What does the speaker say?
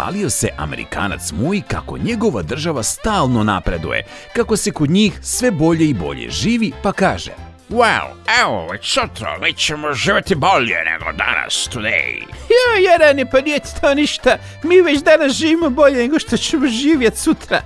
Hvalio se Amerikanac Muj kako njegova država stalno napreduje, kako se kod njih sve bolje i bolje živi, pa kaže Wow, evo, već sutra, već ćemo živjeti bolje nego danas, today. Ja, Jarane, pa nije to ništa. Mi već danas živimo bolje nego što ćemo živjeti sutra.